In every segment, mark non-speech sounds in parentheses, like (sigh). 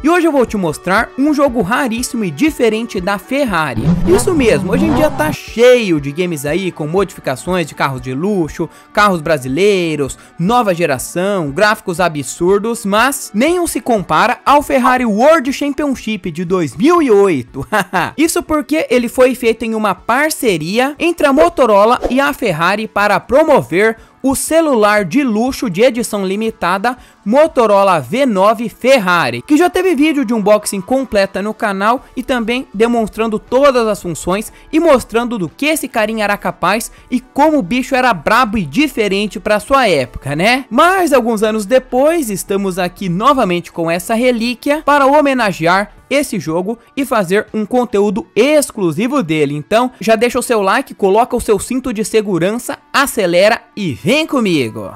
E hoje eu vou te mostrar um jogo raríssimo e diferente da Ferrari. Isso mesmo, hoje em dia tá cheio de games aí com modificações de carros de luxo, carros brasileiros, nova geração, gráficos absurdos, mas nenhum se compara ao Ferrari World Championship de 2008. (laughs) Isso porque ele foi feito em uma parceria entre a Motorola e a Ferrari para promover o celular de luxo de edição limitada Motorola V9 Ferrari, que já teve vídeo de unboxing completa no canal e também demonstrando todas as funções e mostrando do que esse carinha era capaz e como o bicho era brabo e diferente para sua época, né? Mas alguns anos depois, estamos aqui novamente com essa relíquia para homenagear esse jogo e fazer um conteúdo exclusivo dele. Então, já deixa o seu like, coloca o seu cinto de segurança, acelera e vem comigo!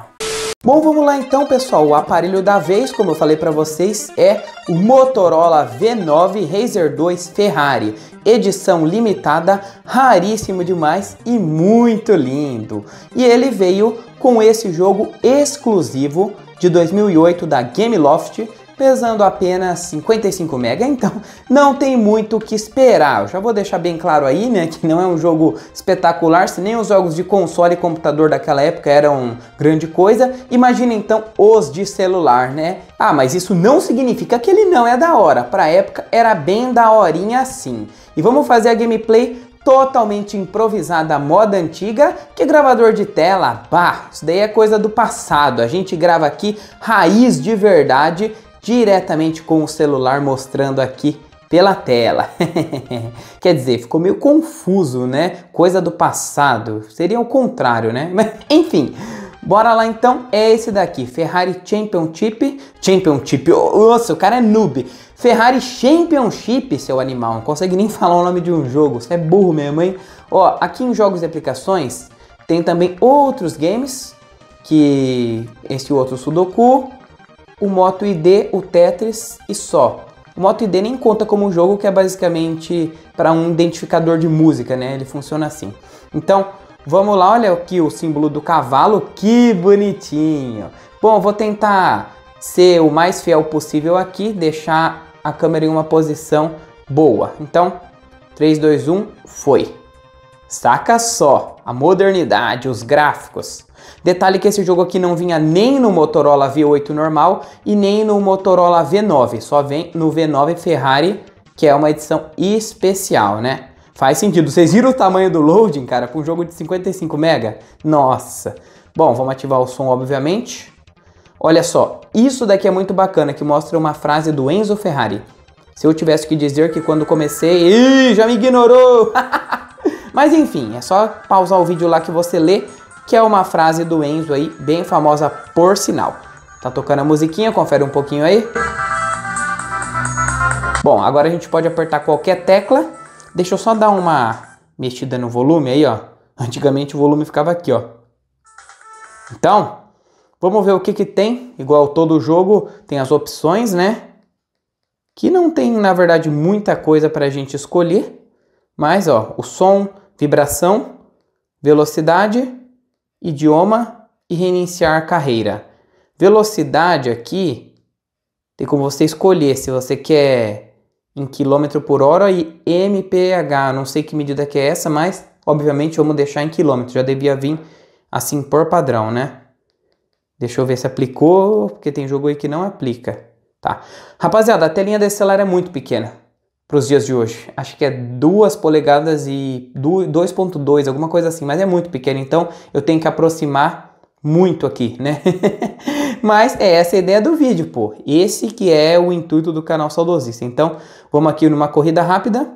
Bom, vamos lá então, pessoal. O aparelho da vez, como eu falei para vocês, é o Motorola V9 Razer 2 Ferrari, edição limitada, raríssimo demais e muito lindo. E ele veio com esse jogo exclusivo de 2008 da Gameloft, pesando apenas 55 MB, então não tem muito o que esperar. Eu já vou deixar bem claro aí, né, que não é um jogo espetacular, se nem os jogos de console e computador daquela época eram grande coisa, imagina então os de celular, né? Ah, mas isso não significa que ele não é da hora. Para época era bem da horinha assim. E vamos fazer a gameplay totalmente improvisada, moda antiga, que gravador de tela, bah, isso daí é coisa do passado. A gente grava aqui raiz de verdade diretamente com o celular mostrando aqui pela tela. (laughs) Quer dizer, ficou meio confuso, né? Coisa do passado. Seria o contrário, né? (laughs) Mas enfim, bora lá então. É esse daqui, Ferrari Championship. Championship, nossa, o cara é noob. Ferrari Championship, seu animal. Não consegue nem (laughs) falar o nome de um jogo. Você é burro mesmo, hein? Ó, aqui em jogos e aplicações tem também outros games que esse outro Sudoku, o Moto ID, o Tetris e só. O Moto ID nem conta como um jogo que é basicamente para um identificador de música, né? Ele funciona assim. Então, vamos lá, olha aqui o símbolo do cavalo, que bonitinho. Bom, vou tentar ser o mais fiel possível aqui, deixar a câmera em uma posição boa. Então, 3, 2, 1, foi. Saca só a modernidade, os gráficos. Detalhe que esse jogo aqui não vinha nem no Motorola V8 normal e nem no Motorola V9, só vem no V9 Ferrari, que é uma edição especial, né? Faz sentido. Vocês viram o tamanho do loading, cara, com um jogo de 55 MB? Nossa. Bom, vamos ativar o som, obviamente. Olha só, isso daqui é muito bacana, que mostra uma frase do Enzo Ferrari. Se eu tivesse que dizer que quando comecei... Ih, já me ignorou! (laughs) Mas enfim, é só pausar o vídeo lá que você lê que é uma frase do Enzo aí, bem famosa por sinal. Tá tocando a musiquinha, confere um pouquinho aí. Bom, agora a gente pode apertar qualquer tecla. Deixa eu só dar uma mexida no volume aí, ó. Antigamente o volume ficava aqui, ó. Então, vamos ver o que que tem. Igual todo jogo, tem as opções, né? Que não tem, na verdade, muita coisa para a gente escolher. Mas, ó, o som, vibração, velocidade idioma e reiniciar carreira. Velocidade aqui tem como você escolher se você quer em quilômetro por hora e mph. Não sei que medida que é essa, mas obviamente vamos deixar em quilômetro. Já devia vir assim por padrão, né? Deixa eu ver se aplicou, porque tem jogo aí que não aplica. Tá. Rapaziada, a telinha desse celular é muito pequena para os dias de hoje. Acho que é 2 polegadas e 2.2, alguma coisa assim, mas é muito pequeno, então eu tenho que aproximar muito aqui, né? (laughs) mas é essa a ideia do vídeo, pô. Esse que é o intuito do canal Saudosista. Então, vamos aqui numa corrida rápida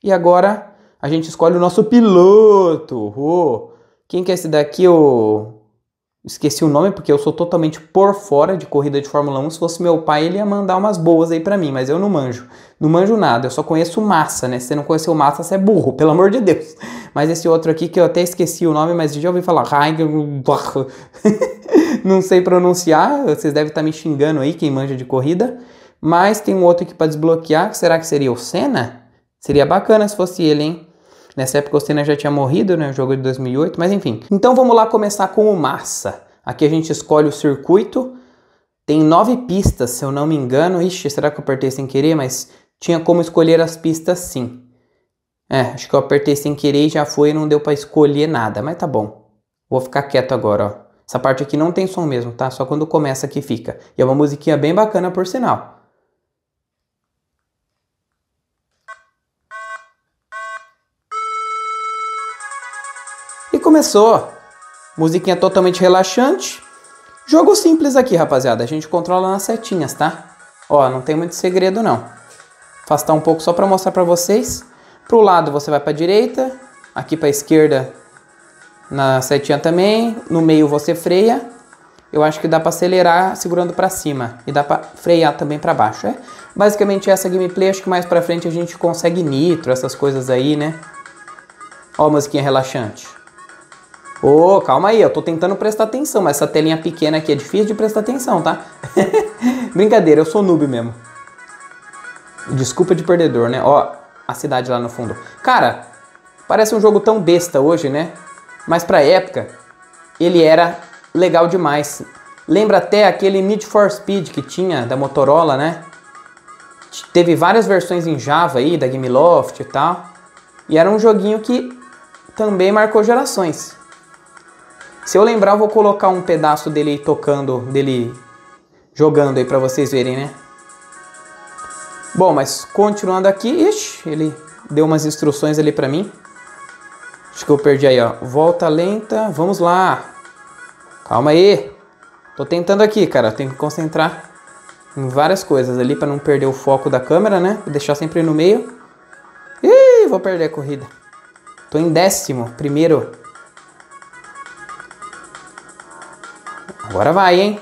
e agora a gente escolhe o nosso piloto. Oh, quem que é esse daqui? O esqueci o nome porque eu sou totalmente por fora de corrida de Fórmula 1. Se fosse meu pai, ele ia mandar umas boas aí para mim, mas eu não manjo. Não manjo nada, eu só conheço Massa, né? Se você não conheceu Massa, você é burro, pelo amor de Deus. Mas esse outro aqui que eu até esqueci o nome, mas já ouvi falar. (laughs) não sei pronunciar, vocês devem estar me xingando aí, quem manja de corrida. Mas tem um outro aqui para desbloquear, será que seria o Senna? Seria bacana se fosse ele, hein? Nessa época o Senna já tinha morrido, né? O jogo de 2008, mas enfim. Então vamos lá começar com o Massa. Aqui a gente escolhe o circuito. Tem nove pistas, se eu não me engano. Ixi, será que eu apertei sem querer? Mas tinha como escolher as pistas sim. É, acho que eu apertei sem querer e já foi e não deu para escolher nada, mas tá bom. Vou ficar quieto agora, ó. Essa parte aqui não tem som mesmo, tá? Só quando começa que fica. E é uma musiquinha bem bacana por sinal. Começou. Musiquinha totalmente relaxante. Jogo simples aqui, rapaziada. A gente controla nas setinhas, tá? Ó, não tem muito segredo não. Afastar um pouco só para mostrar para vocês. Pro lado você vai para direita, aqui para esquerda na setinha também, no meio você freia. Eu acho que dá para acelerar segurando para cima e dá para frear também para baixo, é? Basicamente essa gameplay, acho que mais para frente a gente consegue nitro, essas coisas aí, né? Ó musiquinha relaxante. Ô, oh, calma aí, eu tô tentando prestar atenção, mas essa telinha pequena aqui é difícil de prestar atenção, tá? (laughs) Brincadeira, eu sou noob mesmo. Desculpa de perdedor, né? Ó, a cidade lá no fundo. Cara, parece um jogo tão besta hoje, né? Mas pra época, ele era legal demais. Lembra até aquele Need for Speed que tinha da Motorola, né? Teve várias versões em Java aí, da Gameloft e tal. E era um joguinho que também marcou gerações. Se eu lembrar, eu vou colocar um pedaço dele tocando, dele jogando aí pra vocês verem, né? Bom, mas continuando aqui, ixi, ele deu umas instruções ali pra mim. Acho que eu perdi aí, ó. Volta lenta, vamos lá. Calma aí. Tô tentando aqui, cara. Tenho que concentrar em várias coisas ali para não perder o foco da câmera, né? Vou deixar sempre no meio. Ih, vou perder a corrida. Tô em décimo, primeiro. Agora vai, hein?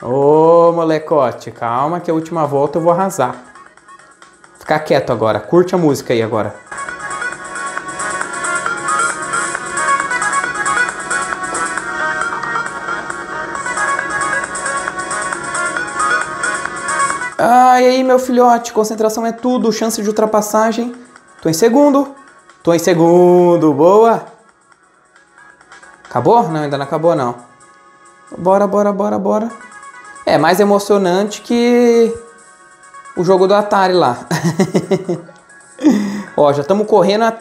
Ô, molecote, calma que a última volta eu vou arrasar. Ficar quieto agora, curte a música aí agora. Ai, aí, meu filhote, concentração é tudo, chance de ultrapassagem. Tô em segundo. Tô em segundo, boa. Acabou? Não, ainda não acabou não. Bora, bora, bora, bora. É mais emocionante que o jogo do Atari lá. (laughs) Ó, já estamos correndo a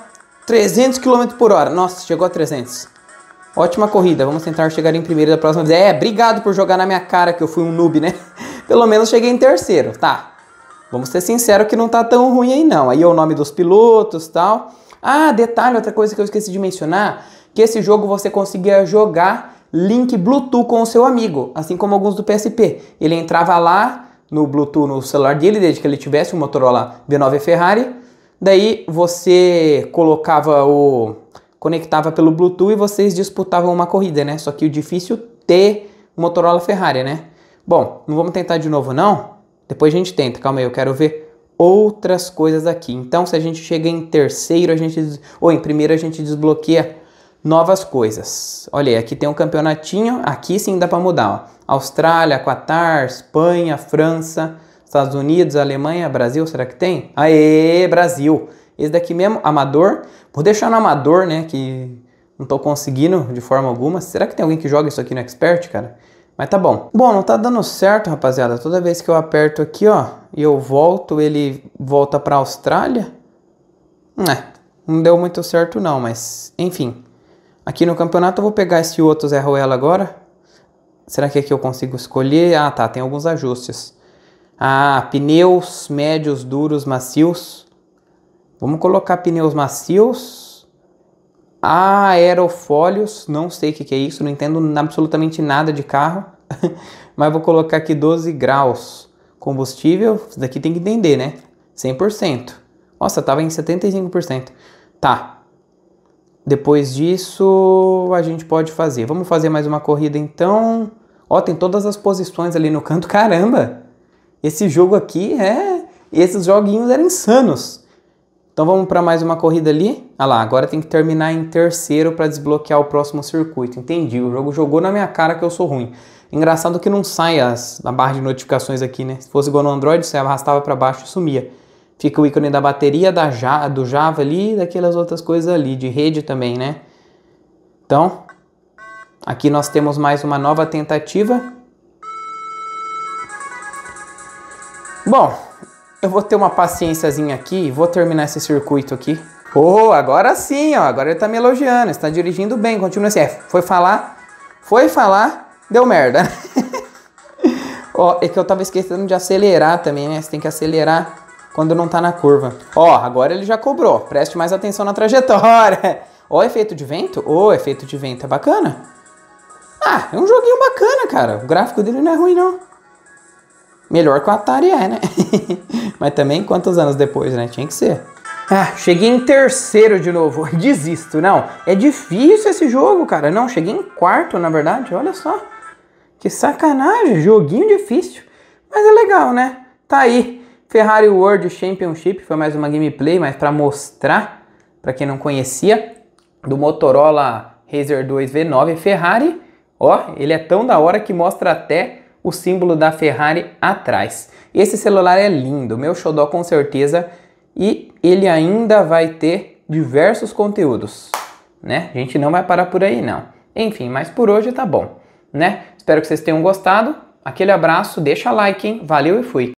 300 km por hora. Nossa, chegou a 300. Ótima corrida, vamos tentar chegar em primeiro da próxima vez. É, obrigado por jogar na minha cara que eu fui um noob, né? (laughs) Pelo menos cheguei em terceiro, tá? Vamos ser sinceros que não tá tão ruim aí não. Aí é o nome dos pilotos tal. Ah, detalhe, outra coisa que eu esqueci de mencionar, que esse jogo você conseguia jogar link Bluetooth com o seu amigo, assim como alguns do PSP. Ele entrava lá no Bluetooth no celular dele, desde que ele tivesse um Motorola V9 Ferrari. Daí você colocava o conectava pelo Bluetooth e vocês disputavam uma corrida, né? Só que o difícil ter Motorola Ferrari, né? Bom, não vamos tentar de novo não? Depois a gente tenta, calma aí, eu quero ver outras coisas aqui. Então, se a gente chega em terceiro, a gente ou em primeiro a gente desbloqueia novas coisas. Olha aí, aqui tem um campeonatinho, aqui sim dá para mudar, ó. Austrália, Qatar, Espanha, França, Estados Unidos, Alemanha, Brasil, será que tem? Aê, Brasil. Esse daqui mesmo, amador. Vou deixar no amador, né, que não tô conseguindo de forma alguma. Será que tem alguém que joga isso aqui no Expert, cara? Mas tá bom. Bom, não tá dando certo, rapaziada. Toda vez que eu aperto aqui, ó, e eu volto, ele volta pra Austrália. É, não deu muito certo não, mas enfim. Aqui no campeonato eu vou pegar esse outro Zé Ruela agora. Será que aqui eu consigo escolher? Ah, tá, tem alguns ajustes. Ah, pneus médios, duros, macios. Vamos colocar pneus macios. Aerofólios, não sei o que, que é isso, não entendo absolutamente nada de carro. (laughs) Mas vou colocar aqui 12 graus. Combustível, isso daqui tem que entender, né? 100%. Nossa, tava em 75%. Tá, depois disso, a gente pode fazer. Vamos fazer mais uma corrida então. Ó, tem todas as posições ali no canto. (laughs) Caramba! Esse jogo aqui é. Esses joguinhos eram insanos. Então vamos para mais uma corrida ali. Ah lá, agora tem que terminar em terceiro para desbloquear o próximo circuito. Entendi. O jogo jogou na minha cara que eu sou ruim. Engraçado que não sai as, a barra de notificações aqui, né? Se fosse igual no Android, você arrastava para baixo e sumia. Fica o ícone da bateria da Java, do Java ali e daquelas outras coisas ali, de rede também, né? Então, aqui nós temos mais uma nova tentativa. Bom, eu vou ter uma paciênciazinha aqui e vou terminar esse circuito aqui. Oh, agora sim, ó. Agora ele tá me elogiando. Está dirigindo bem. Continua assim. É, foi falar, foi falar, deu merda. (laughs) ó, é que eu tava esquecendo de acelerar também, né? Você tem que acelerar quando não tá na curva. Ó, agora ele já cobrou. Preste mais atenção na trajetória. Ó, efeito de vento. Ô, efeito de vento é bacana. Ah, é um joguinho bacana, cara. O gráfico dele não é ruim, não. Melhor que o Atari é, né? (laughs) Mas também quantos anos depois, né? Tinha que ser. Ah, cheguei em terceiro de novo. (laughs) Desisto, não. É difícil esse jogo, cara. Não, cheguei em quarto, na verdade. Olha só. Que sacanagem. Joguinho difícil. Mas é legal, né? Tá aí. Ferrari World Championship. Foi mais uma gameplay, mas para mostrar, para quem não conhecia, do Motorola Razer 2 V9 Ferrari Ó, ele é tão da hora que mostra até o símbolo da Ferrari atrás. Esse celular é lindo, meu xodó com certeza, e ele ainda vai ter diversos conteúdos, né? A gente não vai parar por aí não. Enfim, mas por hoje tá bom, né? Espero que vocês tenham gostado. Aquele abraço, deixa like, hein? Valeu e fui!